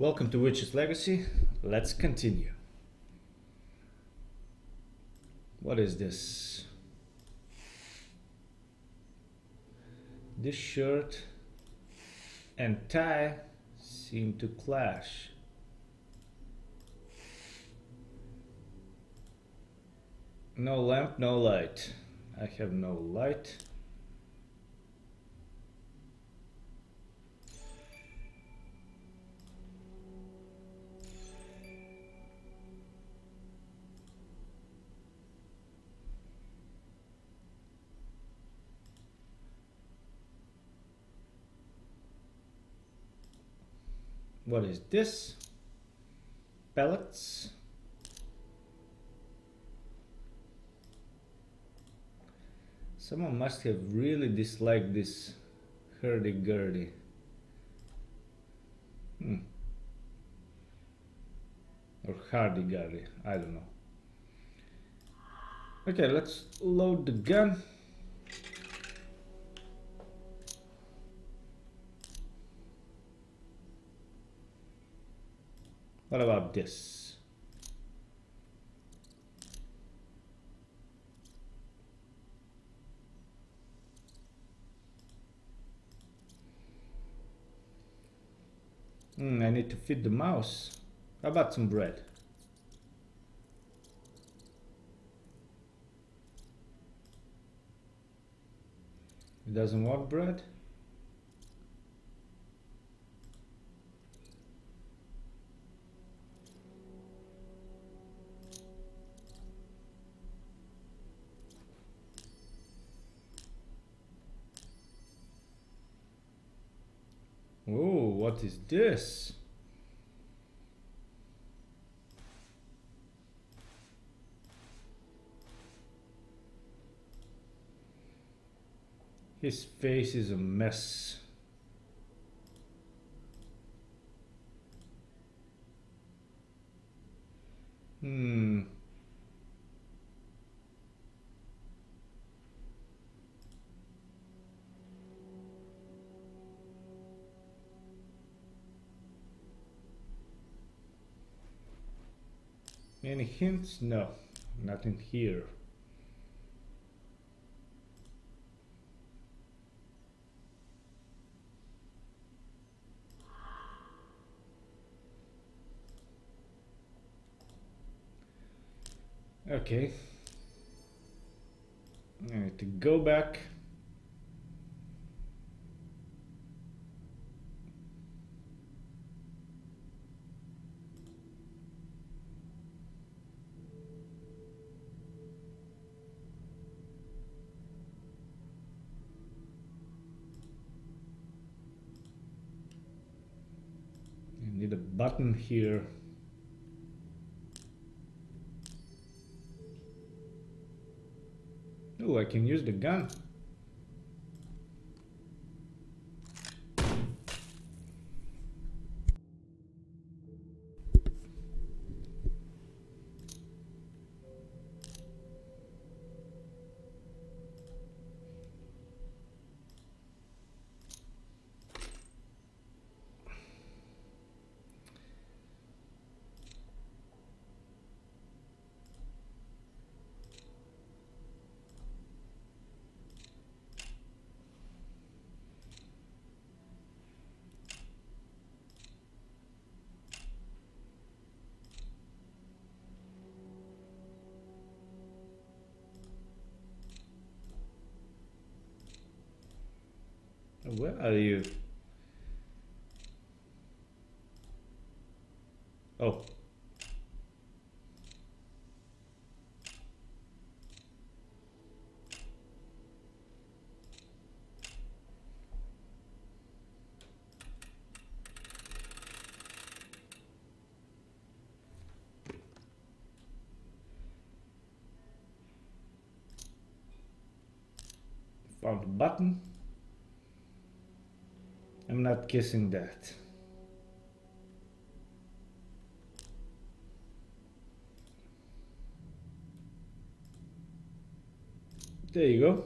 Welcome to Witches' Legacy. Let's continue. What is this? This shirt and tie seem to clash. No lamp, no light. I have no light. What is this? Pellets. Someone must have really disliked this hurdy-gurdy. Hmm. Or hardy-gurdy, I don't know. Okay, let's load the gun. What about this? Mm, I need to feed the mouse. How about some bread? It doesn't want bread? What is this? His face is a mess. Hmm. Hints? No, nothing here. Okay. I need to go back. I need a button here. Oh, I can use the gun. Where are you? Oh. Found a button. Not kissing that. There you go.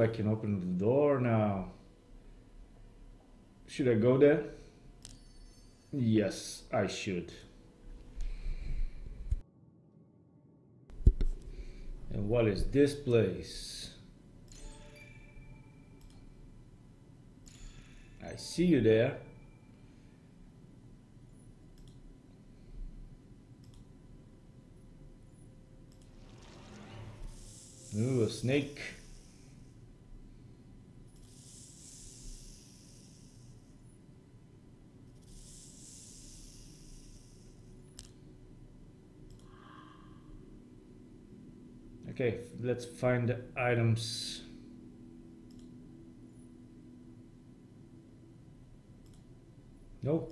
I can open the door now. Should I go there? Yes, I should. And what is this place? I see you there. Ooh, a snake. Okay, let's find the items. No.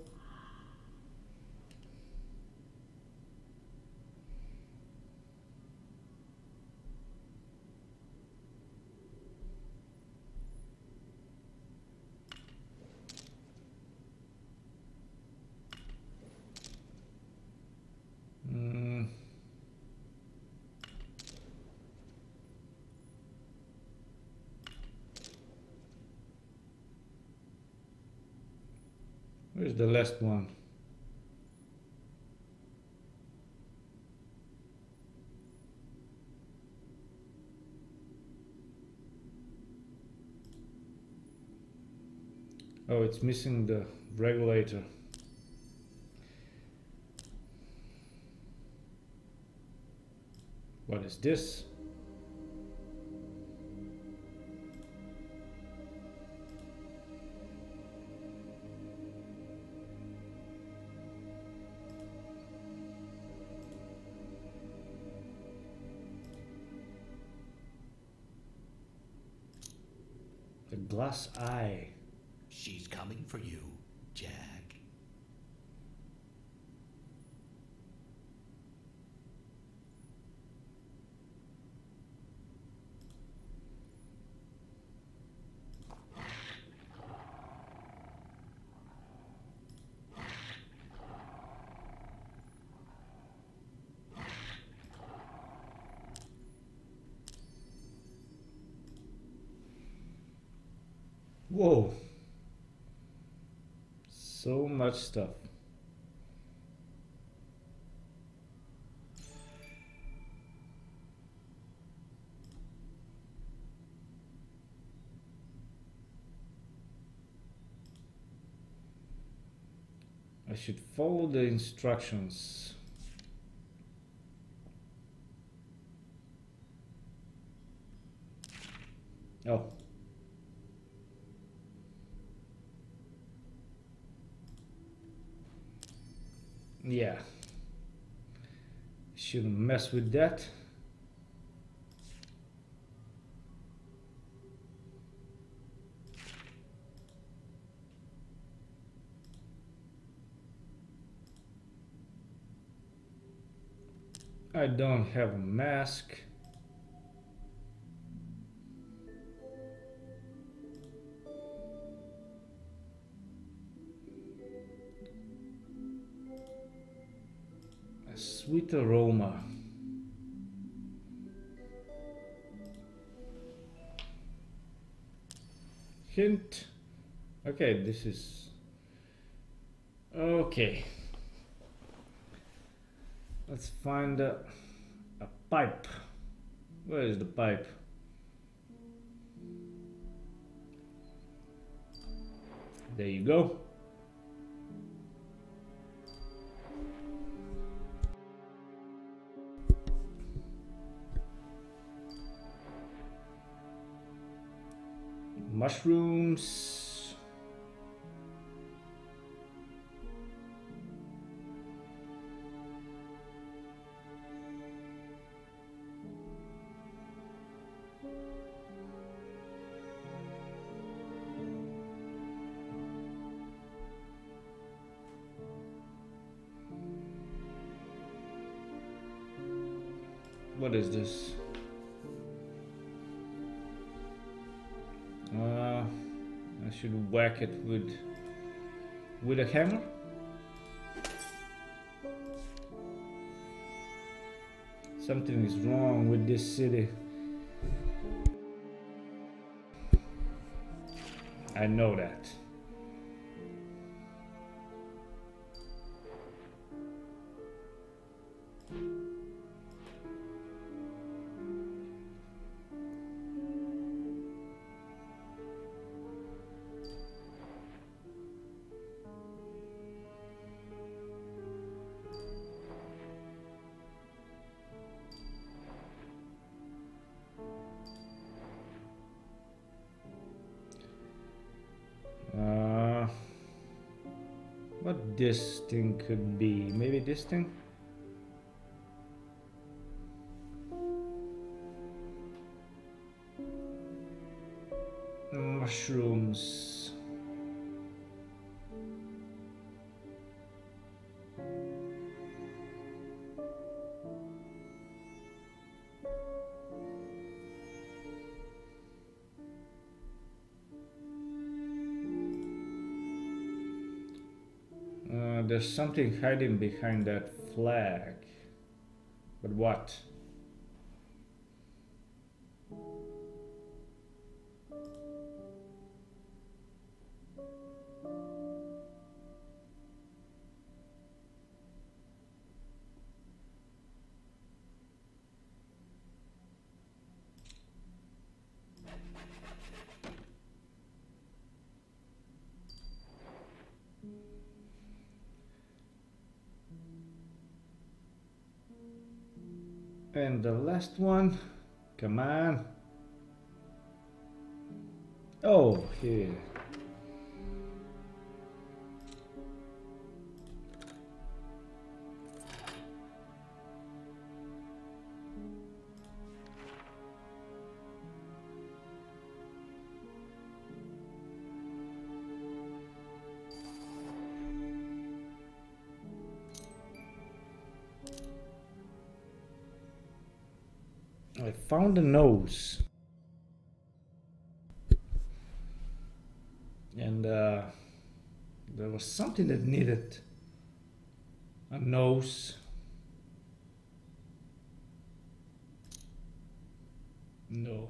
Mm. Where's the last one? Oh, it's missing the regulator. What is this? Glass eye. She's coming for you, Jag. Whoa. So much stuff. I should follow the instructions. Oh. Yeah. Shouldn't mess with that. I don't have a mask. Sweet aroma. Hint. Okay, this is okay. Let's find a, a pipe. Where is the pipe? There you go. Mushrooms. whack it with with a hammer. Something is wrong with this city. I know that. Thing could be? Maybe this thing? There's something hiding behind that flag. But what? And the last one. Come on. Oh, here. I found a nose. And uh, there was something that needed a nose. No.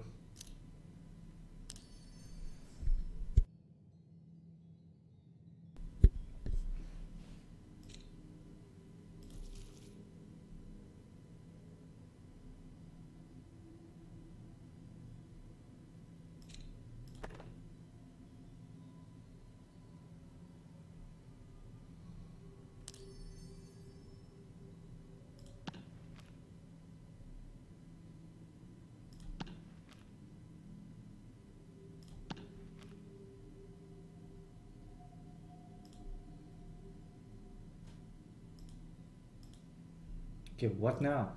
Okay, what now?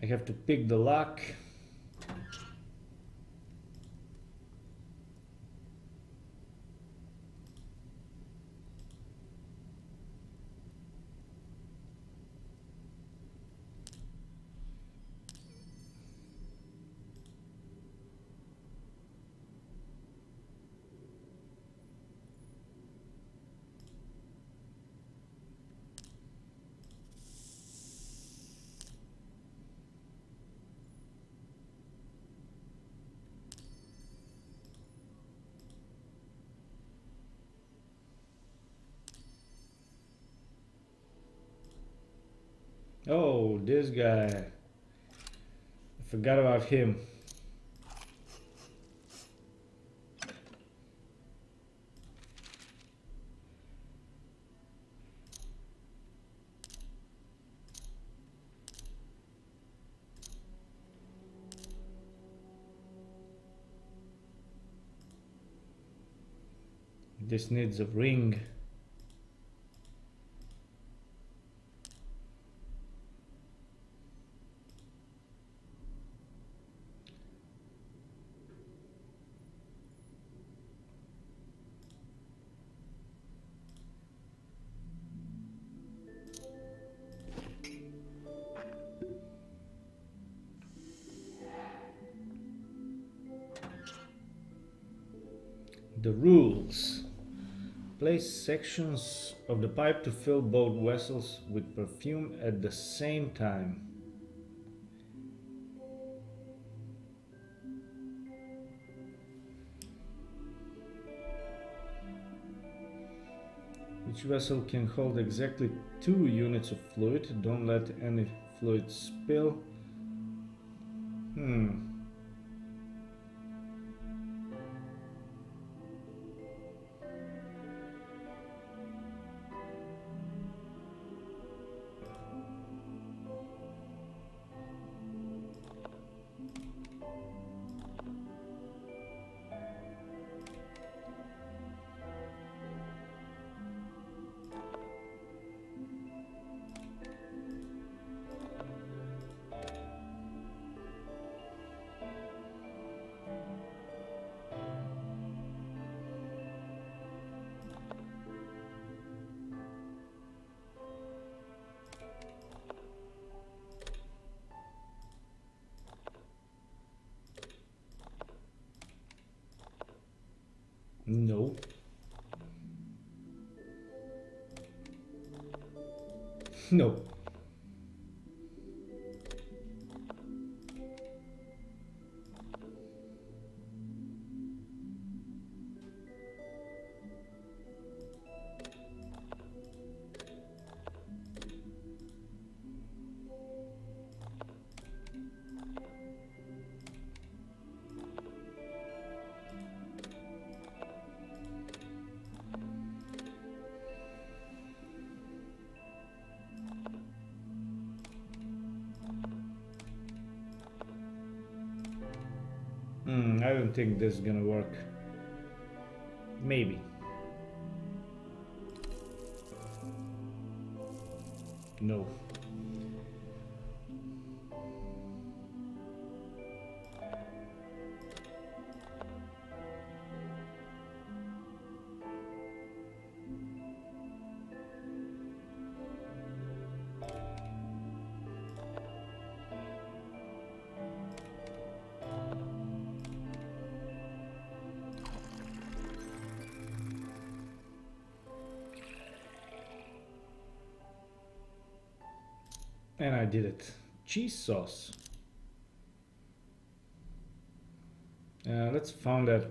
I have to pick the lock. Oh, this guy. I forgot about him. This needs a ring. The rules. Place sections of the pipe to fill both vessels with perfume at the same time. Each vessel can hold exactly two units of fluid. Don't let any fluid spill. Hmm. No. Hmm, I don't think this is gonna work. Maybe. No. Did it. Cheese sauce. Uh, let's find that.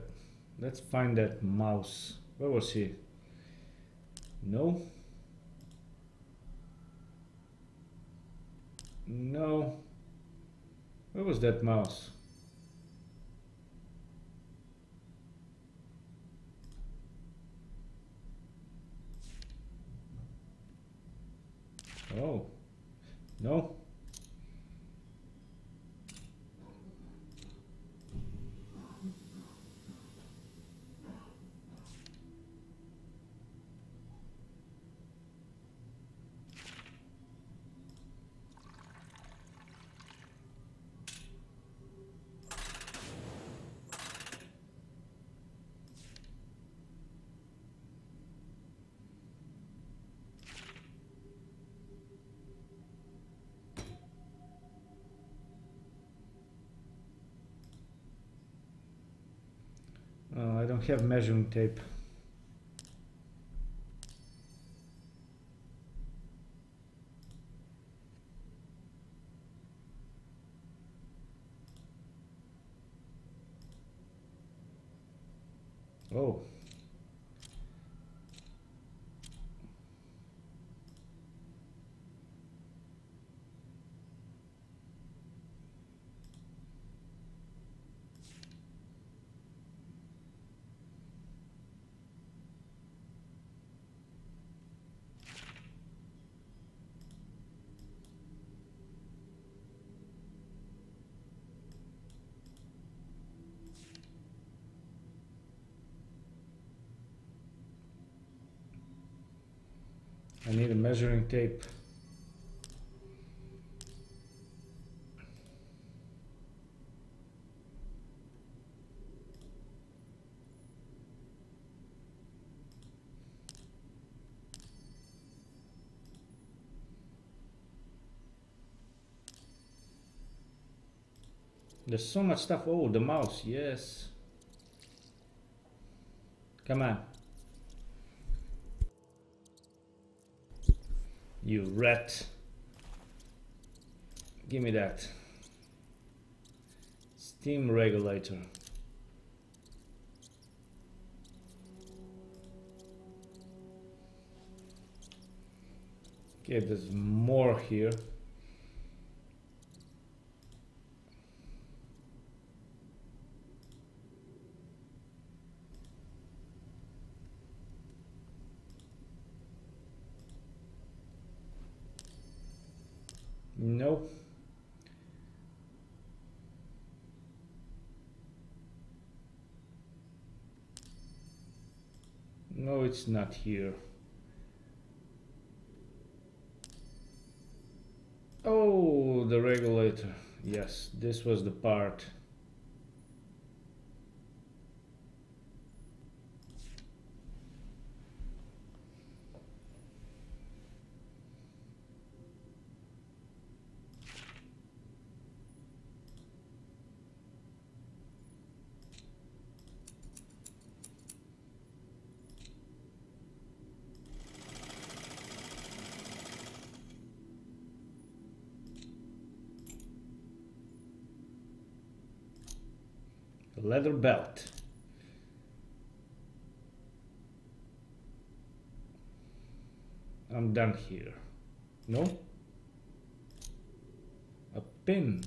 Let's find that mouse. Where was he? No. No. Where was that mouse? Oh. No. Uh, I don't have measuring tape. Oh. I need a measuring tape. There's so much stuff. Oh, the mouse, yes. Come on. You rat. Give me that. Steam regulator. Okay, there's more here. Nope. No, it's not here. Oh, the regulator. Yes, this was the part. Leather belt. I'm done here. No? A pin.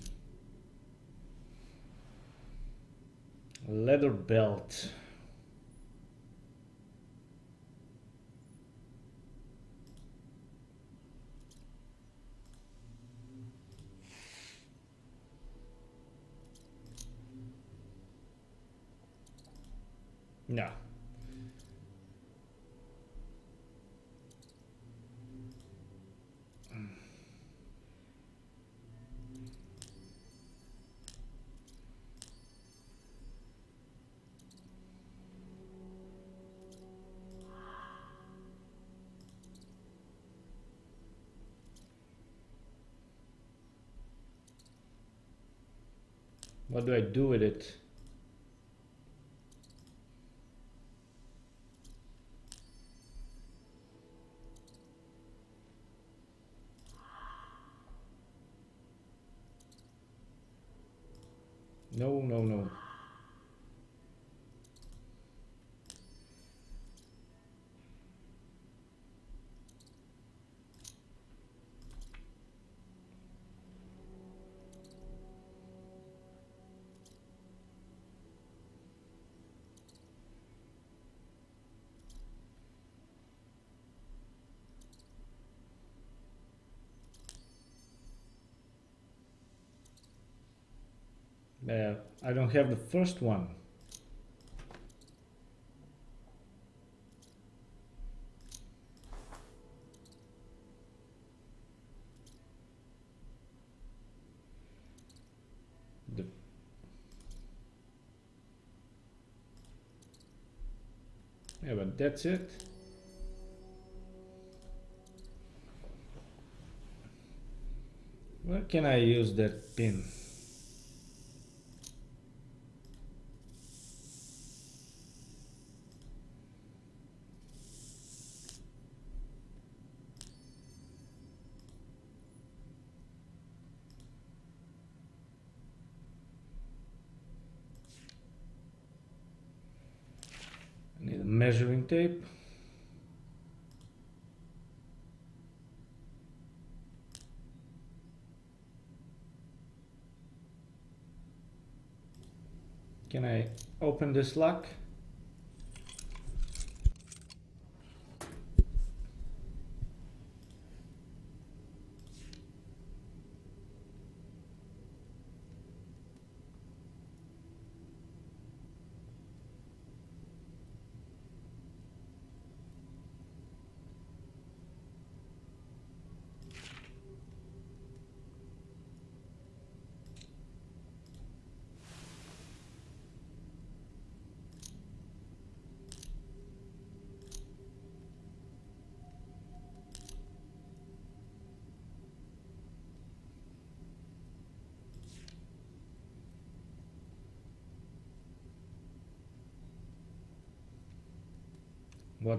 A leather belt. No. What do I do with it? No, no, no. Uh, I don't have the first one. The yeah, but that's it. Where can I use that pin? measuring tape. Can I open this lock?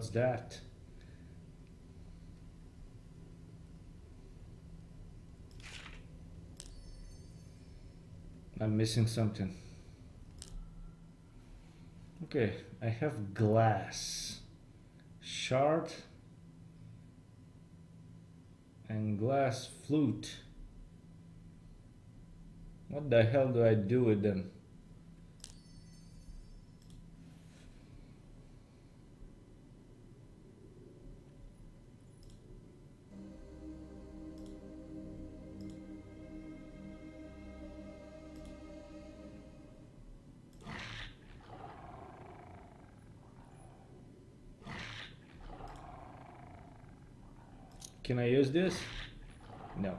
What's that? I'm missing something. Okay, I have glass, shard, and glass flute. What the hell do I do with them? Can I use this? No.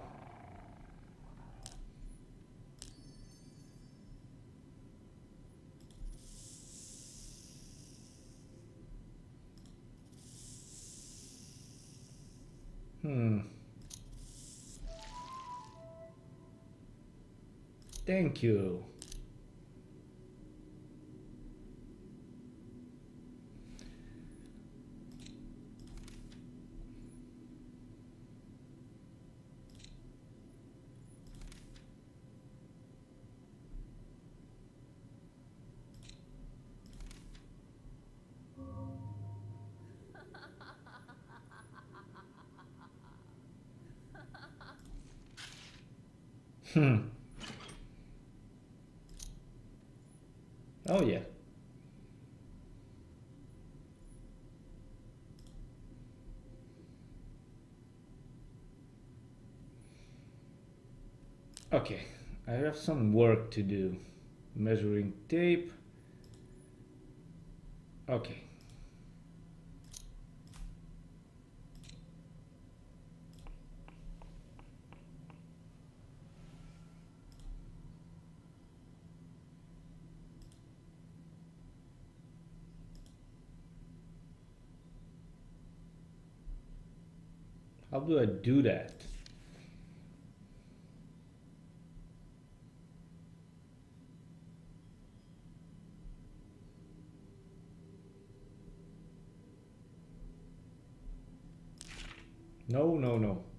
Hmm. Thank you. Hmm. Oh yeah. Okay, I have some work to do. Measuring tape. Okay. How do I do that? No, no, no.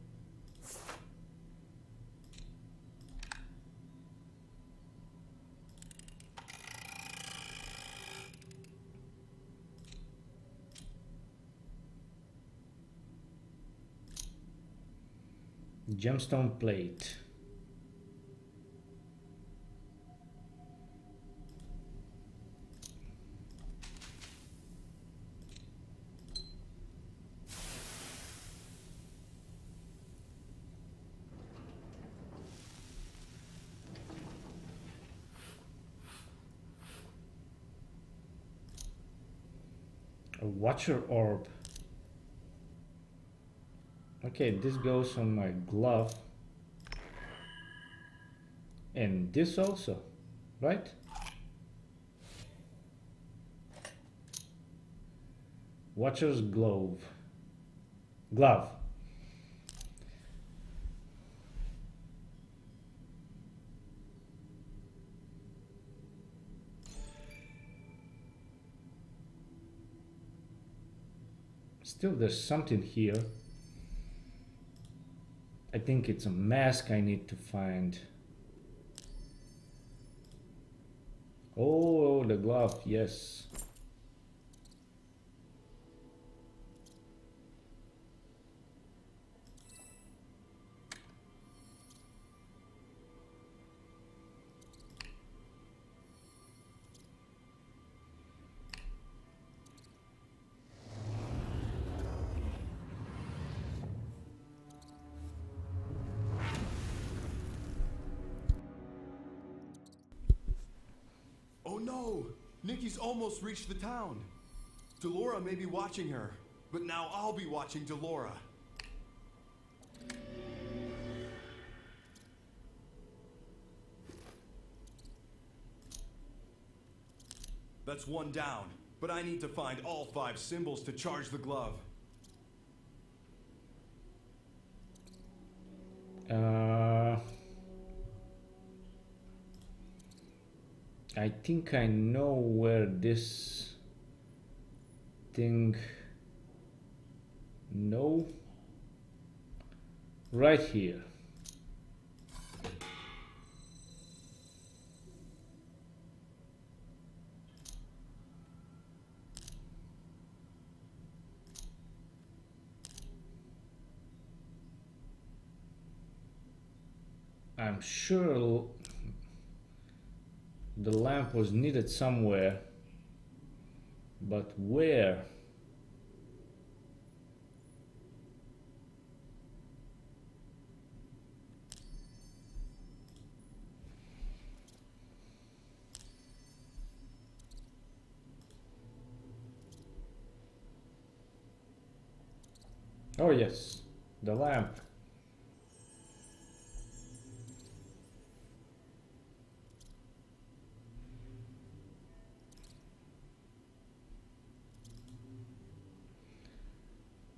Gemstone plate. A watcher orb. Okay, this goes on my glove. And this also, right? Watcher's glove. Glove. Still, there's something here. I think it's a mask I need to find. Oh, the glove, yes. Nikki's almost reached the town. Delora may be watching her, but now I'll be watching Delora. That's one down, but I need to find all five symbols to charge the glove. Uh, I think I know where this thing No. Right here. I'm sure the lamp was needed somewhere, but where? Oh yes, the lamp.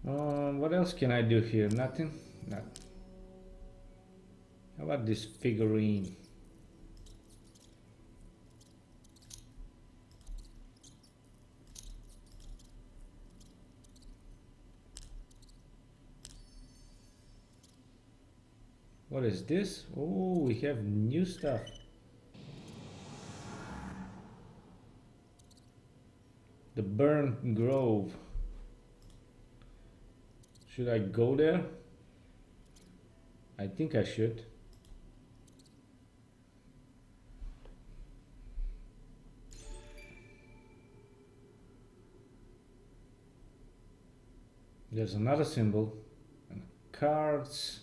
Um, what else can I do here? Nothing? Nothing. How about this figurine? What is this? Oh, we have new stuff. The Burnt Grove. Should I go there? I think I should. There's another symbol. And cards.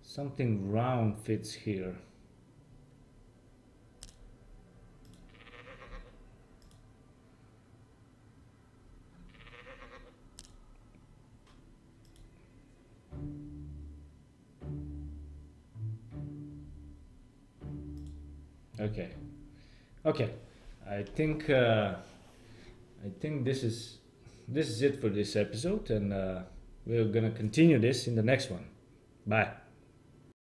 Something round fits here. Okay. I think uh, I think this is this is it for this episode, and uh, we're gonna continue this in the next one. Bye.